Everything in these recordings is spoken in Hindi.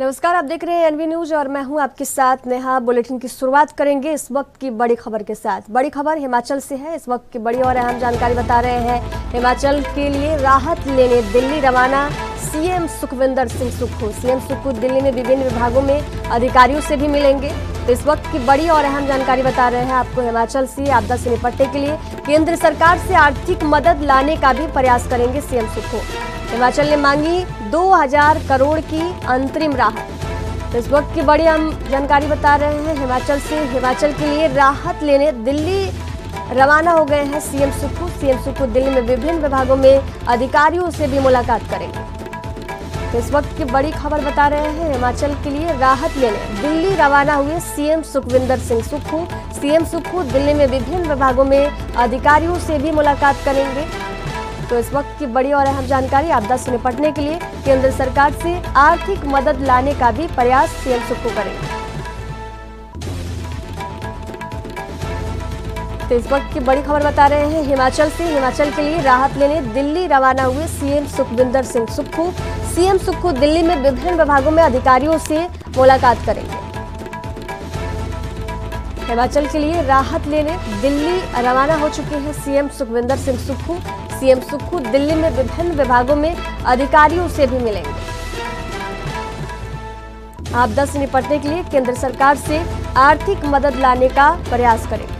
नमस्कार, आप देख रहे हैं एनवी न्यूज़ और मैं हूँ आपके साथ नेहा। बुलेटिन की शुरुआत करेंगे इस वक्त की बड़ी खबर के साथ। बड़ी खबर हिमाचल से है। इस वक्त की बड़ी और अहम जानकारी बता रहे हैं। हिमाचल के लिए राहत लेने दिल्ली रवाना। सीएम सुखविंदर सिंह सुक्खू। सीएम सुक्खू दिल्ली में विभिन्न विभागों में अधिकारियों से भी मिलेंगे। तो इस वक्त की बड़ी और अहम जानकारी बता रहे हैं आपको हिमाचल से आपदा से निपटने के लिए। केंद्र सरकार से आर्थिक मदद लाने का भी प्रयास करेंगे सीएम सुक्खू। हिमाचल ने मांगी 2000 करोड़ की अंतरिम राहत। तो इस वक्त की बड़ी हम जानकारी बता रहे हैं हिमाचल से। हिमाचल के लिए राहत लेने दिल्ली रवाना हो गए हैं सीएम सुक्खू। सीएम सुक्खू दिल्ली में विभिन्न विभागों में अधिकारियों से भी मुलाकात करेंगे। तो इस वक्त की बड़ी खबर बता रहे हैं, हिमाचल के लिए राहत लेने। दिल्ली रवाना हुए सीएम सुखविंदर सिंह सुक्खू। सीएम सुक्खू दिल्ली में विभिन्न विभागों में अधिकारियों से भी मुलाकात करेंगे। तो इस वक्त की बड़ी और अहम जानकारी आपदा से निपटने के लिए केंद्र सरकार से आर्थिक मदद लाने का भी प्रयास सीएम सुक्खू करेंगे। तो इस वक्त की बड़ी खबर बता रहे हैं। हिमाचल से हिमाचल के लिए राहत लेने दिल्ली रवाना हुए सीएम सुखविंदर सिंह सुक्खू। सीएम सुक्खू दिल्ली में विभिन्न विभागों में अधिकारियों से मुलाकात करेंगे। हिमाचल के लिए राहत लेने दिल्ली रवाना हो चुके हैं सीएम सुखविंदर सिंह सुक्खू। सीएम सुक्खू दिल्ली में विभिन्न विभागों में अधिकारियों से भी मिलेंगे। आपदा से निपटने के लिए केंद्र सरकार से आर्थिक मदद लाने का प्रयास करेंगे।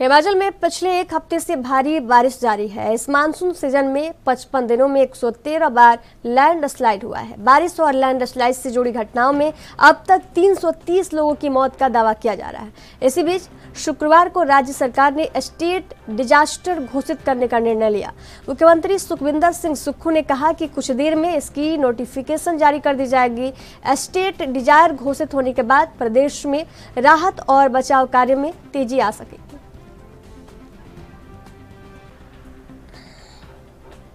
हिमाचल में पिछले एक हफ़्ते से भारी बारिश जारी है। इस मानसून सीज़न में 55 दिनों में 113 बार लैंड स्लाइड हुआ है। बारिश और लैंड स्लाइड से जुड़ी घटनाओं में अब तक 330 लोगों की मौत का दावा किया जा रहा है। इसी बीच शुक्रवार को राज्य सरकार ने स्टेट डिजास्टर घोषित करने का निर्णय लिया। मुख्यमंत्री सुखविंदर सिंह सुक्खू ने कहा कि कुछ देर में इसकी नोटिफिकेशन जारी कर दी जाएगी। स्टेट डिज़ायर घोषित होने के बाद प्रदेश में राहत और बचाव कार्य में तेज़ी आ सकेगी।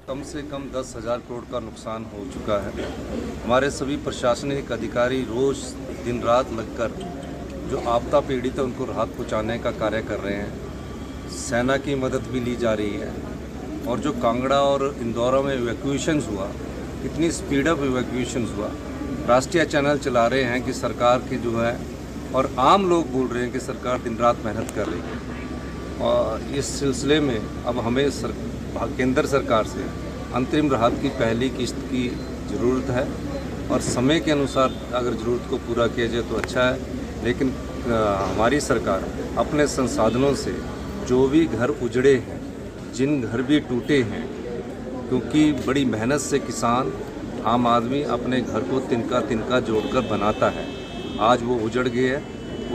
कम से कम दस हज़ार करोड़ का नुकसान हो चुका है। हमारे सभी प्रशासनिक अधिकारी रोज दिन रात लगकर जो आपदा पीड़ित है उनको राहत पहुँचाने का कार्य कर रहे हैं। सेना की मदद भी ली जा रही है। और जो कांगड़ा और इंदौरा में इवैक्यूएशन हुआ इतनी स्पीड अप इवैक्यूएशन हुआ राष्ट्रीय चैनल चला रहे हैं कि सरकार की जो है और आम लोग बोल रहे हैं कि सरकार दिन रात मेहनत कर रही है। और इस सिलसिले में अब हमें सर, केंद्र सरकार से अंतरिम राहत की पहली किस्त की ज़रूरत है और समय के अनुसार अगर ज़रूरत को पूरा किया जाए तो अच्छा है। लेकिन हमारी सरकार अपने संसाधनों से जो भी घर उजड़े हैं, जिन घर भी टूटे हैं, क्योंकि बड़ी मेहनत से किसान, आम आदमी अपने घर को तिनका तिनका जोड़कर बनाता है। आज वो उजड़ गए है।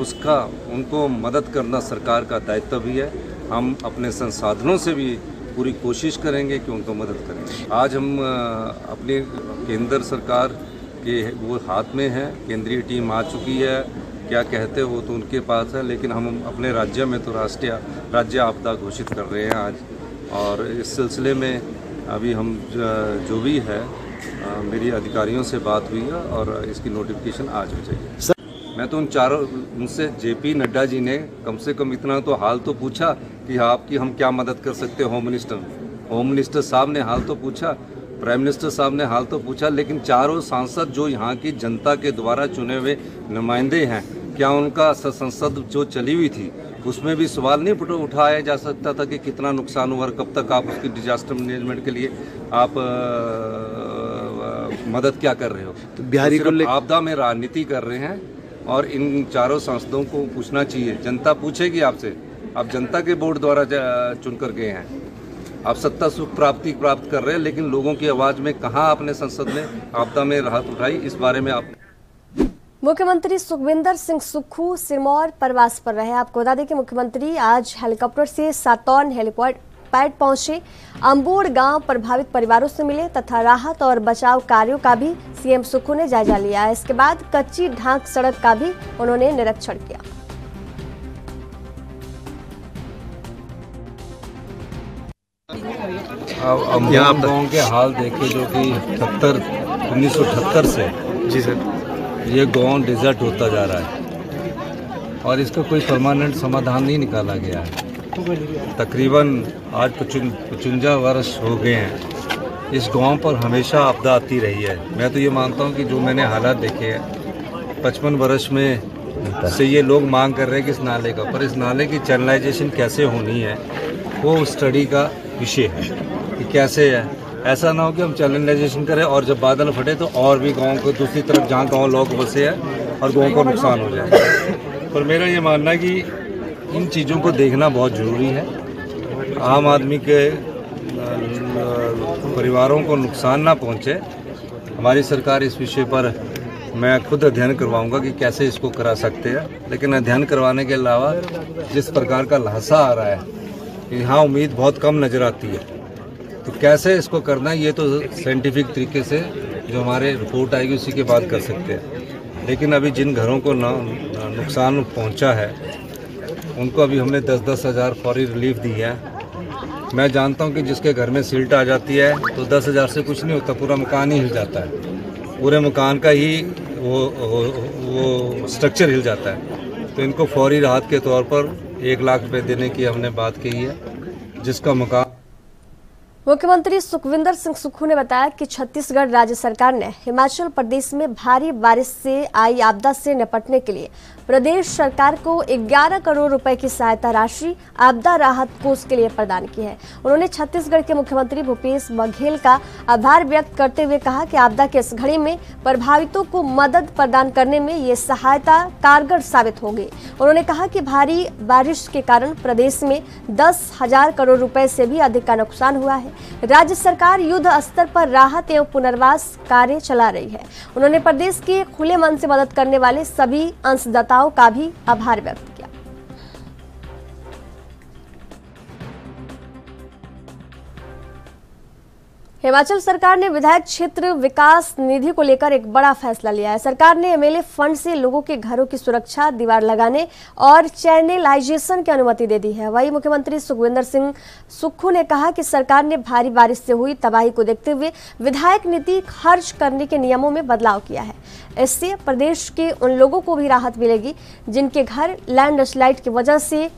उसका, उनको मदद करना सरकार का दायित्व भी है। हम अपने संसाधनों से भी पूरी कोशिश करेंगे कि उनको मदद करें। आज हम अपने केंद्र सरकार के वो हाथ में है, केंद्रीय टीम आ चुकी है। क्या कहते हो तो उनके पास है, लेकिन हम अपने राज्य में तो राष्ट्रीय, राज्य आपदा घोषित कर रहे हैं आज। और इस सिलसिले में अभी हम जो भी है मेरी अधिकारियों से बात हुई है और इसकी नोटिफिकेशन आज हो जाएगी। मैं तो उन चारों उनसे जेपी नड्डा जी ने कम से कम इतना तो हाल तो पूछा कि आपकी हम क्या मदद कर सकते होम मिनिस्टर। होम मिनिस्टर साहब ने हाल तो पूछा प्राइम मिनिस्टर साहब ने हाल तो पूछा लेकिन चारों सांसद जो यहाँ की जनता के द्वारा चुने हुए नुमाइंदे हैं क्या उनका संसद जो चली हुई थी उसमें भी सवाल नहीं उठाया जा सकता था कि कितना नुकसान हुआ कब तक आप उसकी डिजास्टर मैनेजमेंट के लिए आप आ, आ, मदद क्या कर रहे हो? तो बिहारी तो को आपदा में राजनीति कर रहे हैं और इन चारों सांसदों को पूछना चाहिए। जनता पूछेगी आपसे। आप जनता के बोर्ड द्वारा चुन कर गए हैं। आप सत्ता सुख प्राप्ति प्राप्त कर रहे हैं, लेकिन लोगों की आवाज़ में कहा आपने संसद में आपदा में राहत उठाई, इस बारे में आप मुख्यमंत्री सुखविंदर सिंह सुक्खू सिरमौर प्रवास पर रहे आपको बता दें कि मुख्यमंत्री आज हेलीकॉप्टर से सातौन हेलीपोर्ट पैड पहुँचे। अंबोड़ गाँव प्रभावित परिवारों से मिले तथा राहत और बचाव कार्यों का भी सीएम सुक्खू ने जायजा लिया। इसके बाद कच्ची ढांक सड़क का भी उन्होंने निरीक्षण किया। अब यहाँ गाँव के हाल देखे जो कि अठहत्तर उन्नीस से जी सर। ये गाँव डिजर्ट होता जा रहा है। और इसका कोई परमानेंट समाधान नहीं निकाला गया है। तकरीबन आज पचुंजा वर्ष हो गए हैं। इस गाँव पर हमेशा आपदा आती रही है। मैं तो ये मानता हूँ कि जो मैंने हालात देखे हैं, पचपन वर्ष में से ये लोग मांग कर रहे हैं कि इस नाले का, पर इस नाले की चैनलाइजेशन कैसे होनी है, वो स्टडी का विषय है कि कैसे है। ऐसा ना हो कि हम चैनलाइजेशन करें और जब बादल फटे तो और भी गाँव को, दूसरी तरफ़ जहाँ गाँव लोग बसे हैं और गाँव को नुकसान हो जाए। पर मेरा ये मानना है कि इन चीज़ों को देखना बहुत ज़रूरी है। आम आदमी के परिवारों को नुकसान ना पहुँचे। हमारी सरकार इस विषय पर, मैं खुद अध्ययन करवाऊँगा कि कैसे इसको करा सकते हैं। लेकिन अध्ययन करवाने के अलावा जिस प्रकार का लहसा आ रहा है यहाँ उम्मीद बहुत कम नज़र आती है। तो कैसे इसको करना है ये तो साइंटिफिक तरीके से जो हमारे रिपोर्ट आएगी, उसी के बाद कर सकते हैं। लेकिन अभी जिन घरों को नुकसान पहुँचा है उनको अभी हमने दस दस हज़ार फौरी रिलीफ दी है। मैं जानता हूँ कि जिसके घर में सिल्ट आ जाती है तो दस हज़ार से कुछ नहीं होता पूरा मकान ही हिल जाता है। पूरे मकान का ही वो वो, वो स्ट्रक्चर हिल जाता है। तो इनको फौरी राहत के तौर पर एक लाख रुपए देने की हमने बात कही है जिसका मकान मुख्यमंत्री सुखविंदर सिंह सुक्खू ने बताया कि छत्तीसगढ़ राज्य सरकार ने हिमाचल प्रदेश में भारी बारिश से आई आपदा से निपटने के लिए प्रदेश सरकार को 11 करोड़ रुपए की सहायता राशि, आपदा राहत कोष के लिए प्रदान की है। उन्होंने छत्तीसगढ़ के मुख्यमंत्री भूपेश बघेल का आभार व्यक्त करते हुए कहा कि आपदा के इस घड़ी में प्रभावितों को मदद प्रदान करने में ये सहायता कारगर साबित होगी। उन्होंने कहा कि भारी बारिश के कारण प्रदेश में दस हज़ार करोड़ रुपए से भी अधिक का नुकसान हुआ है। राज्य सरकार युद्ध स्तर पर राहत एवं पुनर्वास कार्य चला रही है। उन्होंने प्रदेश के खुले मन से मदद करने वाले सभी अंशदाताओं का भी आभार व्यक्त किया। हिमाचल सरकार ने विधायक क्षेत्र विकास निधि को लेकर एक बड़ा फैसला लिया है। सरकार ने एमएलए फंड से लोगों के घरों की सुरक्षा, दीवार लगाने और चैनलाइजेशन की अनुमति दे दी है। वही मुख्यमंत्री सुखविंदर सिंह सुक्खू ने कहा कि सरकार ने भारी बारिश से हुई तबाही को देखते हुए विधायक निधि खर्च करने के नियमों में बदलाव किया है। इससे प्रदेश के उन लोगों को भी राहत मिलेगी जिनके घर लैंड की वजह से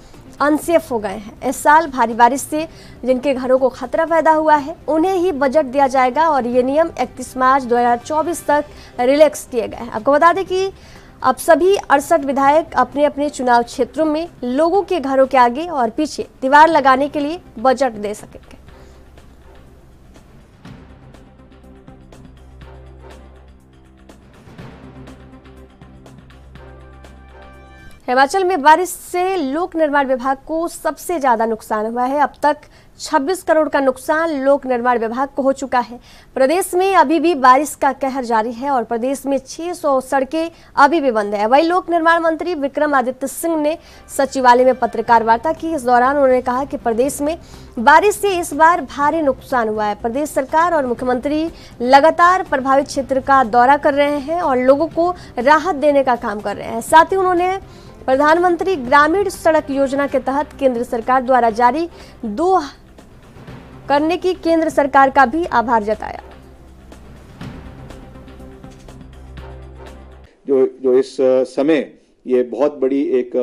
अनसेफ हो गए हैं। इस साल भारी बारिश से जिनके घरों को खतरा पैदा हुआ है, उन्हें ही बजट दिया जाएगा और ये नियम 31 मार्च 2024 तक रिलैक्स किए गए हैं। आपको बता दें कि अब सभी अड़सठ विधायक अपने अपने चुनाव क्षेत्रों में लोगों के घरों के आगे और पीछे दीवार लगाने के लिए बजट दे सकेंगे। हिमाचल में बारिश से लोक निर्माण विभाग को सबसे ज़्यादा नुकसान हुआ है। अब तक 26 करोड़ का नुकसान लोक निर्माण विभाग को हो चुका है। प्रदेश में अभी भी बारिश का कहर जारी है और प्रदेश में 600 सड़कें अभी भी बंद है। वही लोक निर्माण मंत्री विक्रम आदित्य सिंह ने सचिवालय में पत्रकार वार्ता की। इस दौरान उन्होंने कहा कि प्रदेश में बारिश से इस बार भारी नुकसान हुआ है। प्रदेश सरकार और मुख्यमंत्री लगातार प्रभावित क्षेत्र का दौरा कर रहे हैं और लोगों को राहत देने का काम कर रहे हैं। साथ ही उन्होंने प्रधानमंत्री ग्रामीण सड़क योजना के तहत केंद्र सरकार द्वारा जारी दो करने की केंद्र सरकार का भी आभार जताया। जो जो इस समय ये बहुत बड़ी एक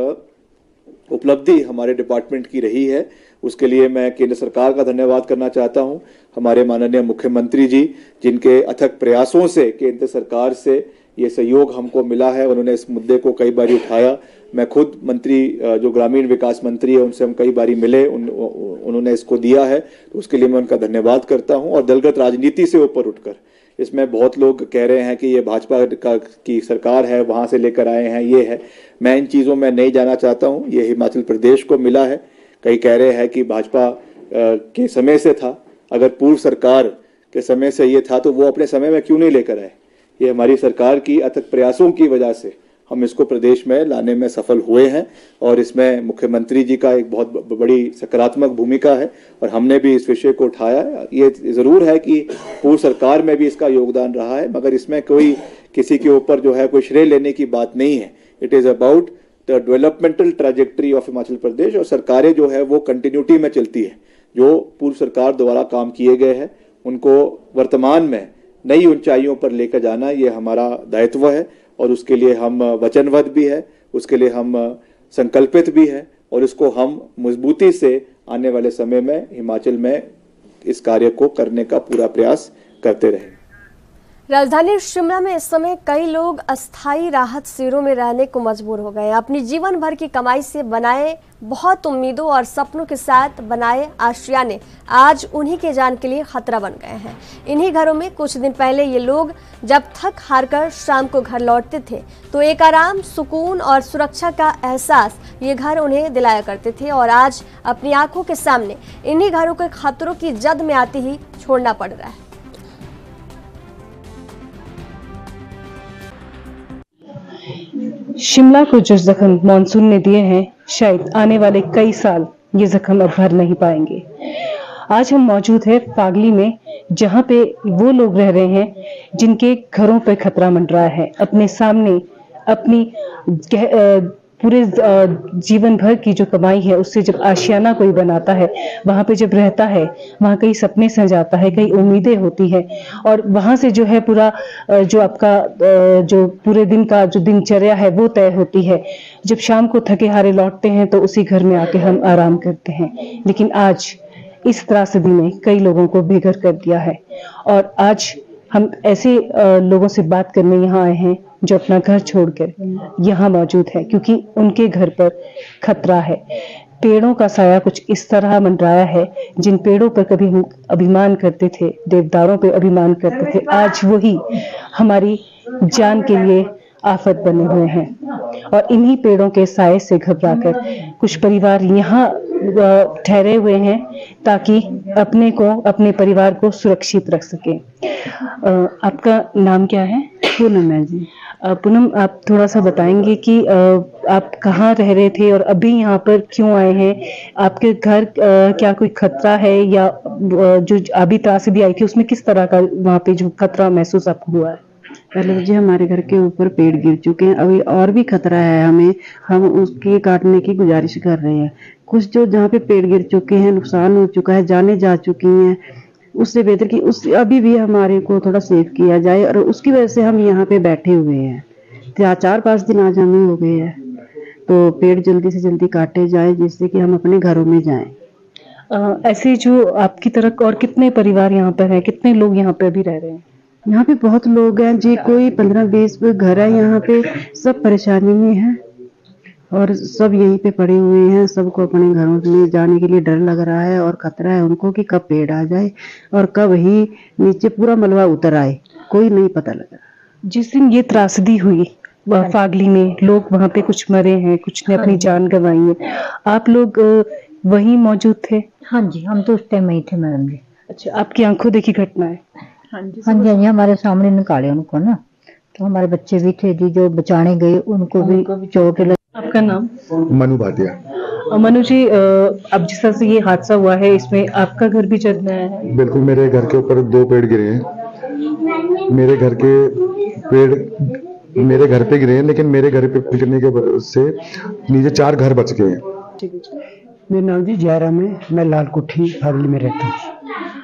उपलब्धि हमारे डिपार्टमेंट की रही है, उसके लिए मैं केंद्र सरकार का धन्यवाद करना चाहता हूँ। हमारे माननीय मुख्यमंत्री जी, जिनके अथक प्रयासों से केंद्र सरकार से ये सहयोग हमको मिला है उन्होंने इस मुद्दे को कई बार उठाया। मैं खुद मंत्री जो ग्रामीण विकास मंत्री है उनसे हम कई बारी मिले उन, उन्होंने इसको दिया है तो उसके लिए मैं उनका धन्यवाद करता हूँ और दलगत राजनीति से ऊपर उठकर। इसमें बहुत लोग कह रहे हैं कि ये भाजपा का की सरकार है वहाँ से लेकर आए हैं ये है। मैं इन चीज़ों में नहीं जाना चाहता हूँ ये हिमाचल प्रदेश को मिला है। कई कह रहे हैं कि भाजपा के समय से था अगर पूर्व सरकार के समय से ये था तो वो अपने समय में क्यों नहीं लेकर आए? ये हमारी सरकार की अथक प्रयासों की वजह से हम इसको प्रदेश में लाने में सफल हुए हैं और इसमें मुख्यमंत्री जी का एक बहुत बड़ी सकारात्मक भूमिका है और हमने भी इस विषय को उठाया। ये ज़रूर है कि पूर्व सरकार में भी इसका योगदान रहा है, मगर इसमें कोई किसी के ऊपर जो है कोई श्रेय लेने की बात नहीं है। It is about the developmental trajectory of Himachal Pradesh और सरकारें जो है वो कंटिन्यूटी में चलती है। जो पूर्व सरकार द्वारा काम किए गए हैं, उनको वर्तमान में नई ऊंचाइयों पर लेकर जाना ये हमारा दायित्व है और उसके लिए हम वचनबद्ध भी है, उसके लिए हम संकल्पित भी है और इसको हम मजबूती से आने वाले समय में, हिमाचल में इस कार्य को करने का पूरा प्रयास करते रहेंगे राजधानी शिमला में इस समय कई लोग अस्थायी राहत शिविरों में रहने को मजबूर हो गए अपनी जीवन भर की कमाई से बनाए बहुत उम्मीदों और सपनों के साथ बनाए आशियाने आज उन्हीं के जान के लिए खतरा बन गए हैं। इन्हीं घरों में कुछ दिन पहले ये लोग जब थक हार कर शाम को घर लौटते थे तो एक आराम, सुकून और सुरक्षा का एहसास ये घर उन्हें दिलाया करते थे और आज अपनी आँखों के सामने इन्हीं घरों के खतरों की जद में आते ही छोड़ना पड़ रहा है। शिमला को जो जख्म मानसून ने दिए हैं, शायद आने वाले कई साल ये जख्म अब भर नहीं पाएँगे। आज हम मौजूद हैं पागली में, जहाँ पे वो लोग रह रहे हैं, जिनके घरों पे खतरा मंडरा है। अपने सामने अपनी पूरे जीवन भर की जो कमाई है, उससे जब आशियाना कोई बनाता है, वहाँ पे जब रहता है, वहाँ कई सपने सजाता है, कई उम्मीदें होती है और वहाँ से जो है पूरा जो आपका जो पूरे दिन का जो दिनचर्या है, वो तय होती है। जब शाम को थके हारे लौटते हैं तो उसी घर में आके हम आराम करते हैं। लेकिन आज इस त्रासदी ने कई लोगों को बेघर कर दिया है और आज हम ऐसे लोगों से बात करने यहाँ आए हैं जो अपना घर छोड़कर यहाँ मौजूद है, क्योंकि उनके घर पर खतरा है। पेड़ों का साया कुछ इस तरह मंडराया है, जिन पेड़ों पर कभी हम अभिमान करते थे, देवदारों पर अभिमान करते थे, आज वही हमारी जान के लिए आफत बने हुए हैं। और इन्हीं पेड़ों के साय से घबराकर कुछ परिवार यहाँ ठहरे हुए हैं, ताकि अपने को, अपने परिवार को सुरक्षित रख सके। आपका नाम क्या है? पूनम है जी। पूनम, आप थोड़ा सा बताएँगे कि आप कहाँ रह रहे थे और अभी यहाँ पर क्यों आए हैं? आपके घर क्या कोई खतरा है या जो अभी त्रासदी आई थी, उसमें किस तरह का वहाँ पे जो खतरा महसूस आपको हुआ है? पहले तो जी हमारे घर के ऊपर पेड़ गिर चुके हैं। अभी और भी खतरा है हमें। हम उसके काटने की गुजारिश कर रहे हैं। कुछ जो जहाँ पे पेड़ गिर चुके हैं, नुकसान हो चुका है, जाने जा चुकी हैं। उससे बेहतर कि उस अभी भी हमारे को थोड़ा सेफ़ किया जाए और उसकी वजह से हम यहाँ पे बैठे हुए हैं। चार चार पाँच दिन आज हमें हो गए हैं। तो पेड़ जल्दी से जल्दी काटे जाए जिससे कि हम अपने घरों में जाएँ। ऐसे जो आपकी तरफ़ और कितने परिवार यहाँ पर हैं? कितने लोग यहाँ पे अभी रह रहे हैं? यहाँ पे बहुत लोग हैं। जी कोई पंद्रह बीस घर है यहाँ पे। सब परेशानी में है। और सब यहीं पे पड़े हुए हैं। सबको अपने घरों में जाने के लिए डर लग रहा है और खतरा है उनको कि कब पेड़ आ जाए और कब ही नीचे पूरा मलबा उतर आए। कोई नहीं पता लग। रहा जिस दिन ये त्रासदी हुई फागली में लोग वहाँ पे कुछ मरे हैं कुछ ने अपनी हाँ। जान गंवाई है। आप लोग वहीं मौजूद थे? हाँ जी हम तो उस टाइम वही थे मैडम जी। अच्छा आपकी आँखों देखी घटना है? हाँ जी हाँ जी हाँ जी हमारे सामने निकाले उनको ना। तो हमारे बच्चे भी थे जी जो बचाने गए उनको भी चोट लगी। आपका नाम? मनु भाटिया। मनु जी अब जिस तरह से ये हादसा हुआ है इसमें आपका घर भी चल रहा है? बिल्कुल मेरे घर के ऊपर दो पेड़ गिरे हैं। मेरे घर के पेड़ मेरे घर पे गिरे हैं लेकिन मेरे घर पे गिरने के से नीचे चार घर बच गए हैं। मेरा नाम जी जयराम है। मैं लाल कुठी फागली में रहता हूँ।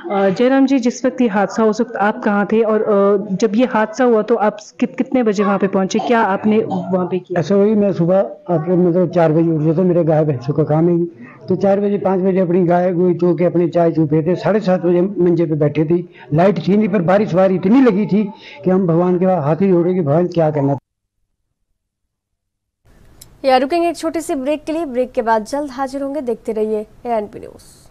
जयराम जी जिस वक्त ये हादसा उस वक्त आप कहाँ थे और जब ये हादसा हुआ तो आप कि, कितने बजे वहाँ पे पहुँचे? क्या आपने वहाँ पे किया? ऐसा हुई मैं सुबह अपने मतलब चार बजे उठ जाता मेरे गाय भैंसों का काम है। तो चार बजे पाँच बजे अपनी गाय गोई चो के अपनी चाय चुपे थे साढ़े सात बजे मंजे पे बैठे थे। लाइट थी नहीं पर बारिश वारी इतनी लगी थी कि हम भगवान के हाथ ही जोड़े कि भगवान क्या करना या रुकेंगे एक छोटी सी ब्रेक के लिए। ब्रेक के बाद जल्द हाजिर होंगे देखते रहिए एएनपी न्यूज़।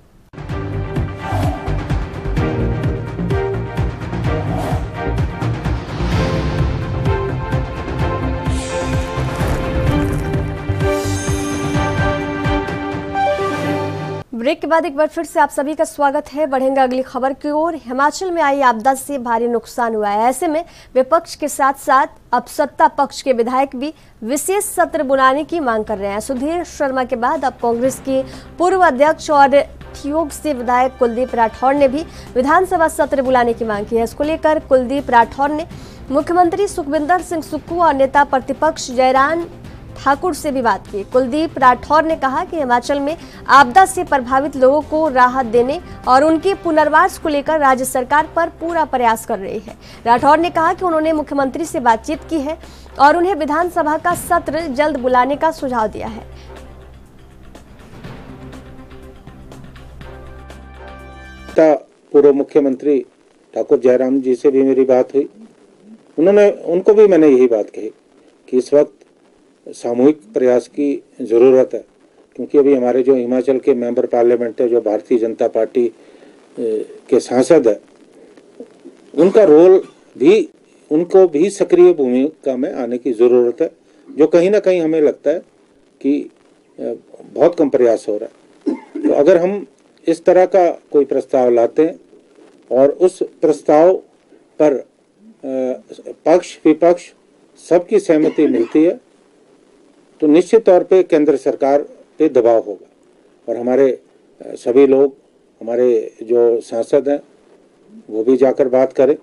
ब्रेक के बाद एक बार फिर से आप सभी का स्वागत है। बढ़ेंगे अगली खबर की ओर। हिमाचल में आई आपदा से भारी नुकसान हुआ है। ऐसे में विपक्ष के साथ साथ अब सत्ता पक्ष के विधायक भी विशेष सत्र बुलाने की मांग कर रहे हैं। सुधीर शर्मा के बाद अब कांग्रेस के पूर्व अध्यक्ष और ठियोग से विधायक कुलदीप राठौर ने भी विधानसभा सत्र बुलाने की मांग की है। इसको लेकर कुलदीप राठौर ने मुख्यमंत्री सुखविंदर सिंह सुक्खू और नेता प्रतिपक्ष जयराम ठाकुर से भी बात की। कुलदीप राठौर ने कहा कि हिमाचल में आपदा से प्रभावित लोगों को राहत देने और उनके पुनर्वास को लेकर राज्य सरकार पर पूरा प्रयास कर रही है। राठौर ने कहा कि उन्होंने मुख्यमंत्री से बातचीत की है और उन्हें विधानसभा का सत्र जल्द बुलाने का सुझाव दिया है। पूर्व मुख्यमंत्री ठाकुर जयराम जी से भी मेरी बात हुई। उन्होंने, उनको भी मैंने यही बात कही कि इस वक्त सामूहिक प्रयास की ज़रूरत है, क्योंकि अभी हमारे जो हिमाचल के मेंबर पार्लियामेंट है, जो भारतीय जनता पार्टी के सांसद है, उनका रोल भी, उनको भी सक्रिय भूमिका में आने की ज़रूरत है, जो कहीं ना कहीं हमें लगता है कि बहुत कम प्रयास हो रहा है। तो अगर हम इस तरह का कोई प्रस्ताव लाते हैं और उस प्रस्ताव पर पक्ष, विपक्ष, सबकी सहमति मिलती है तो निश्चित तौर पे केंद्र सरकार पे दबाव होगा। और हमारे सभी लोग, हमारे जो सांसद हैं, वो भी जाकर बात करें।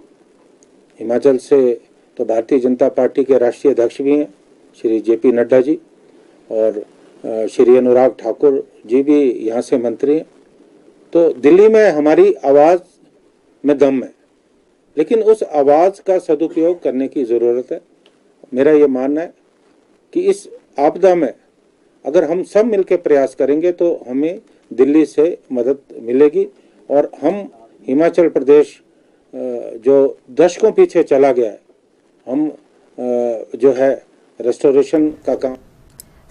हिमाचल से तो भारतीय जनता पार्टी के राष्ट्रीय अध्यक्ष भी हैं, श्री जे पी नड्डा जी, और श्री अनुराग ठाकुर जी भी यहाँ से मंत्री हैं। तो दिल्ली में हमारी आवाज़ में दम है, लेकिन उस आवाज़ का सदुपयोग करने की ज़रूरत है। मेरा ये मानना है कि इस आपदा में अगर हम सब मिलकर प्रयास करेंगे तो हमें दिल्ली से मदद मिलेगी और हम हिमाचल प्रदेश जो दशकों पीछे चला गया है, हम जो है रेस्टोरेशन का काम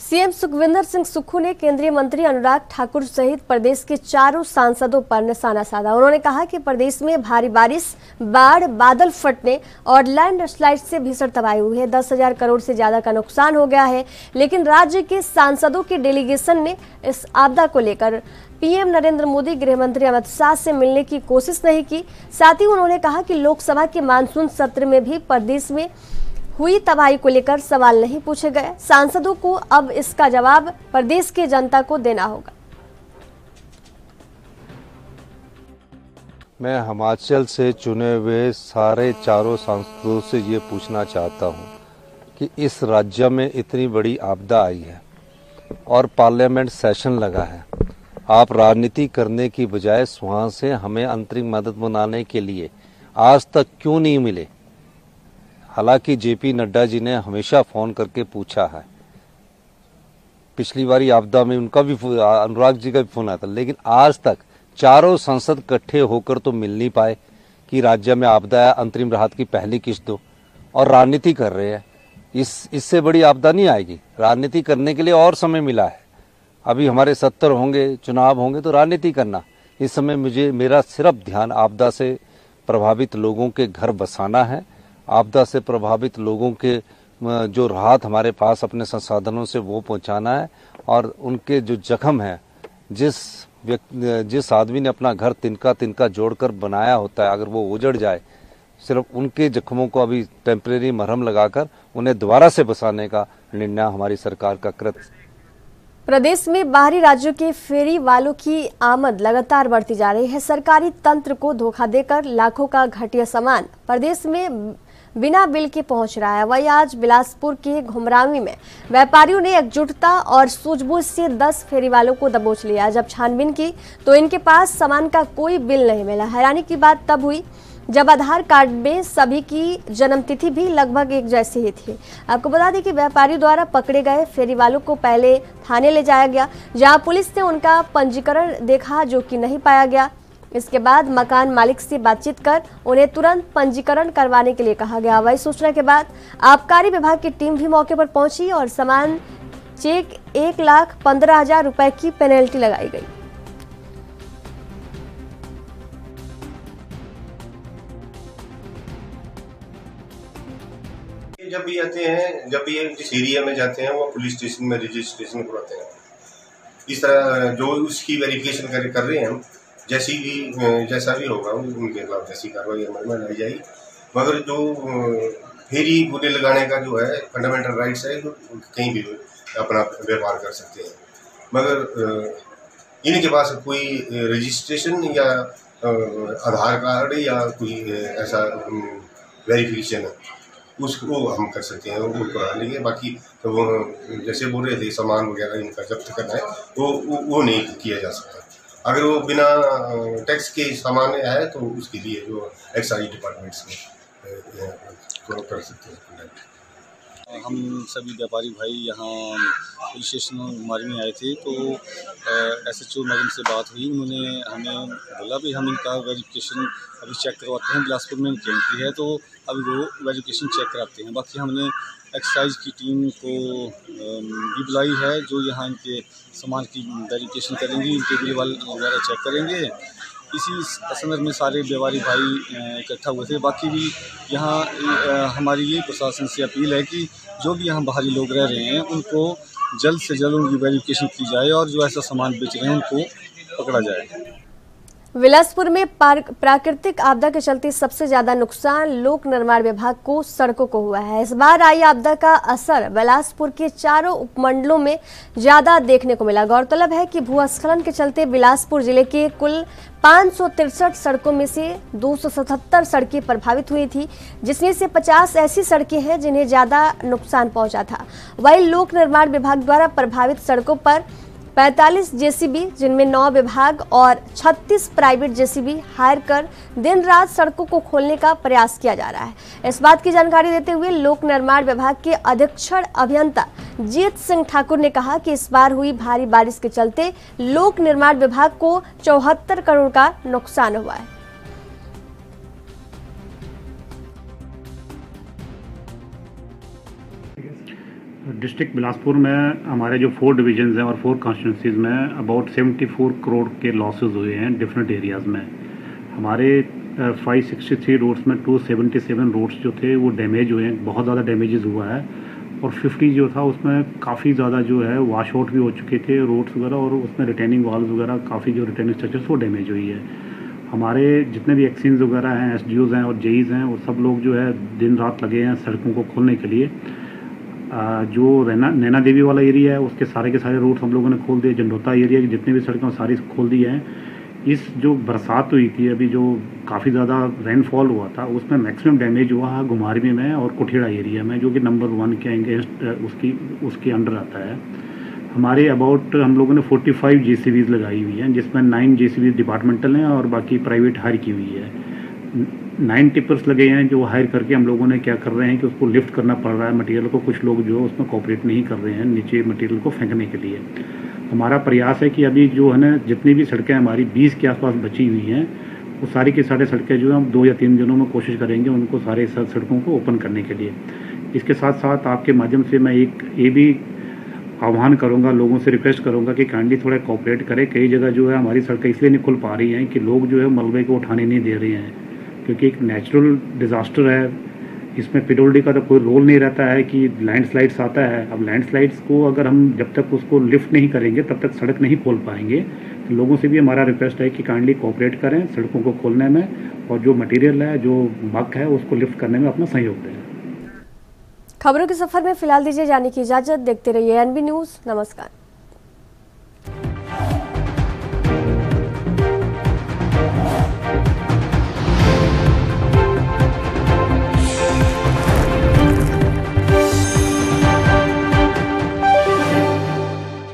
सीएम सुखविंदर सिंह सुक्खू ने केंद्रीय मंत्री अनुराग ठाकुर सहित प्रदेश के चारों सांसदों पर निशाना साधा। उन्होंने कहा कि प्रदेश में भारी बारिश, बाढ़, बादल फटने और लैंड स्लाइड से भीषण तबाही हुई है। दस हज़ार करोड़ से ज़्यादा का नुकसान हो गया है, लेकिन राज्य के सांसदों के डेलीगेशन ने इस आपदा को लेकर पीएम नरेंद्र मोदी गृह मंत्री अमित शाह से मिलने की कोशिश नहीं की। साथ ही उन्होंने कहा कि लोकसभा के मानसून सत्र में भी प्रदेश में हुई तबाही को लेकर सवाल नहीं पूछे गए। सांसदों को अब इसका जवाब प्रदेश की जनता को देना होगा। मैं हिमाचल से चुने हुए सारे चारों सांसदों से ये पूछना चाहता हूँ कि इस राज्य में इतनी बड़ी आपदा आई है और पार्लियामेंट सेशन लगा है। आप राजनीति करने की बजाय वहाँ से हमें अंतरिम मदद बनाने के लिए आज तक क्यों नहीं मिले? हालाँकि जेपी नड्डा जी ने हमेशा फ़ोन करके पूछा है। पिछली बारी आपदा में उनका भी अनुराग जी का भी फ़ोन आया था, लेकिन आज तक चारों संसद इकट्ठे होकर तो मिल नहीं पाए कि राज्य में आपदा है अंतरिम राहत की पहली किस्त दो। और राजनीति कर रहे हैं। इस, इससे बड़ी आपदा नहीं आएगी। राजनीति करने के लिए और समय मिला है। अभी हमारे सत्तर होंगे, चुनाव होंगे तो राजनीति करना। इस समय मुझे, मेरा सिर्फ़ ध्यान आपदा से प्रभावित लोगों के घर बसाना है। आपदा से प्रभावित लोगों के जो राहत हमारे पास अपने संसाधनों से वो पहुंचाना है और उनके जो जख्म है, जिस जिस आदमी ने अपना घर तिनका तिनका जोड़कर बनाया होता है, अगर वो उजड़ जाए, सिर्फ़ उनके जख्मों को अभी टेम्परेरी मरहम लगाकर उन्हें दोबारा से बसाने का निर्णय हमारी सरकार का कृत। प्रदेश में बाहरी राज्यों के फेरी वालों की आमद लगातार बढ़ती जा रही है। सरकारी तंत्र को धोखा देकर लाखों का घटिया सामान। प्रदेश में बिना बिल के पहुँच रहा है। वही आज बिलासपुर के घुमरावी में व्यापारियों ने एकजुटता और सूझबूझ से 10 फेरी वालों को दबोच लिया। जब छानबीन की तो इनके पास सामान का कोई बिल नहीं मिला। हैरानी की बात तब हुई जब आधार कार्ड में सभी की जन्मतिथि भी लगभग एक जैसी ही थी। आपको बता दें कि व्यापारी द्वारा पकड़े गए फेरी वालों को पहले थाने ले जाया गया, जहाँ पुलिस ने उनका पंजीकरण देखा जो कि नहीं पाया गया। इसके बाद मकान मालिक से बातचीत कर उन्हें तुरंत पंजीकरण करवाने के लिए कहा गया। वही सूचना के बाद आबकारी विभाग की टीम भी मौके पर पहुँची और समान चेक एक लाख पंद्रह हज़ार रुपए की पेनल्टी लगाई गई। जब भी आते हैं जब भी जिस एरिया में जाते हैं वो पुलिस स्टेशन में रजिस्ट्रेशन करवाते हैं। इस तरह जो उसकी वेरिफिकेशन कर, कर रहे हैं हम जैसी भी जैसा भी होगा उनके खिलाफ जैसी कार्रवाई अमल में लाई जाएगी। मगर जो फेरी बोले लगाने का जो है फंडामेंटल राइट्स है, जो कहीं भी अपना व्यवहार कर सकते हैं। मगर इनके पास कोई रजिस्ट्रेशन या आधार कार्ड या कोई ऐसा वेरिफिकेशन उसको हम कर सकते हैं वो करा लेंगे। बाकी तो वो, जैसे बोल रहे थे, सामान वगैरह इनका जब्त करना है वो वो नहीं किया जा सकता। अगर वो बिना टैक्स के सामान है तो उसके लिए जो एक्साइज डिपार्टमेंट्स में कर सकते हैं हम सभी व्यापारी भाई यहाँ पुलिस स्टेशन गुमारी में आए थे तो एस एच ओ मैडम से बात हुई। उन्होंने हमें बोला भी हम इनका वेरिफिकेशन अभी चेक करवाते हैं। बिलासपुर में इनकी एंट्री है तो अभी वो वेरिफिकेशन चेक कराते हैं। बाकी हमने एक्साइज की टीम को भी बुलाई है, जो यहाँ इनके सामान की वेरिफिकेशन करेंगी, इनके बिल वगैरह चेक करेंगे। इसी संदर्भ में सारे व्यापारी भाई इकट्ठा हुए थे। बाकी भी यहाँ हमारी ये प्रशासन से अपील है कि जो भी यहाँ बाहरी लोग रह रहे हैं, उनको जल्द से जल्द उनकी वेरिफिकेशन की जाए और जो ऐसा सामान बेच रहे हैं, उनको पकड़ा जाए। बिलासपुर में प्राकृतिक आपदा के चलते सबसे ज़्यादा नुकसान लोक निर्माण विभाग को सड़कों को हुआ है। इस बार आई आपदा का असर बिलासपुर के चारों उपमंडलों में ज़्यादा देखने को मिला। गौरतलब है कि भूस्खलन के चलते बिलासपुर ज़िले के कुल पाँच सड़कों में से 277 सड़कें प्रभावित हुई थी, जिसमें से 50 ऐसी सड़कें हैं जिन्हें ज़्यादा नुकसान पहुँचा था। वही लोक निर्माण विभाग द्वारा प्रभावित सड़कों पर 45 जेसीबी, जिनमें नौ विभाग और 36 प्राइवेट जेसीबी हायर कर दिन रात सड़कों को खोलने का प्रयास किया जा रहा है। इस बात की जानकारी देते हुए लोक निर्माण विभाग के अधीक्षण अभियंता जीत सिंह ठाकुर ने कहा कि इस बार हुई भारी बारिश के चलते लोक निर्माण विभाग को चौहत्तर करोड़ का नुकसान हुआ है। डिस्ट्रिक्ट बिलासपुर में हमारे जो फोर डिविजन्स हैं और फोर कॉन्स्टिट्यूंसीज में अबाउट 74 करोड़ के लॉसेस हुए हैं डिफरेंट एरियाज़ में। हमारे फाइव सिक्सटी थ्री रोड्स में टू सेवेंटी सेवन रोड्स जो थे, वो डैमेज हुए हैं, बहुत ज़्यादा डैमेजेस हुआ है। और फिफ्टी जो था, उसमें काफ़ी ज़्यादा जो है वाश आउट भी हो चुके थे रोड्स वगैरह और उसमें रिटर्निंग वॉल्स वगैरह, काफ़ी जो रिटर्निंग स्ट्रक्चर्स वो डैमेज हुई है। हमारे जितने भी एक्सीज वगैरह हैं एस हैं और जेईज़ हैं, वो सब लोग जो है दिन रात लगे हैं सड़कों को खोलने के लिए। जो रैना नैना देवी वाला एरिया है, उसके सारे के सारे रूट्स हम लोगों ने खोल दिए, जंडोता एरिया की जितनी भी सड़कें सारी खोल दी हैं। इस जो बरसात हुई थी, अभी जो काफ़ी ज़्यादा रेनफॉल हुआ था, उसमें मैक्सिमम डैमेज हुआ है घुमारवी में और कुठेड़ा एरिया में, जो कि नंबर वन के अगेंस्ट उसकी, उसके अंडर आता है। हमारे अबाउट हम लोगों ने 45 जेसीबीज लगाई हुई हैं, जिसमें नाइन जेसीबीज डिपार्टमेंटल हैं और बाकी प्राइवेट हायर की हुई है। नाइन टिपर्स लगे हैं जो हायर करके हम लोगों ने क्या कर रहे हैं कि उसको लिफ्ट करना पड़ रहा है मटेरियल को। कुछ लोग जो है उसमें कॉपरेट नहीं कर रहे हैं नीचे मटेरियल को फेंकने के लिए। हमारा प्रयास है कि अभी जो है ना, जितनी भी सड़कें हमारी बीस के आसपास बची हुई हैं, वो सारी की सारी सड़कें जो है हम दो या तीन दिनों में कोशिश करेंगे उनको सारे सड़कों को ओपन करने के लिए। इसके साथ साथ आपके माध्यम से मैं एक, ये भी आह्वान करूँगा, लोगों से रिक्वेस्ट करूँगा कि काइंडली थोड़ा कॉपरेट करें। कई जगह जो है हमारी सड़कें इसलिए नहीं खुल पा रही हैं कि लोग जो है मलबे को उठाने नहीं दे रहे हैं। क्योंकि एक नेचुरल डिज़ास्टर है। इसमें पिडोल्डी का तो कोई रोल नहीं रहता है कि लैंडस्लाइड्स आता है। अब लैंडस्लाइड्स को अगर हम जब तक उसको लिफ्ट नहीं करेंगे, तब तक सड़क नहीं खोल पाएँगे। तो लोगों से भी हमारा रिक्वेस्ट है कि काइंडली कोऑपरेट करें सड़कों को खोलने में और जो मटेरियल है, जो मक है, उसको लिफ्ट करने में अपना सहयोग दें। खबरों के सफ़र में फ़िलहाल दीजिए जाने की इजाज़त। देखते रहिए एनबी न्यूज़ नमस्कार।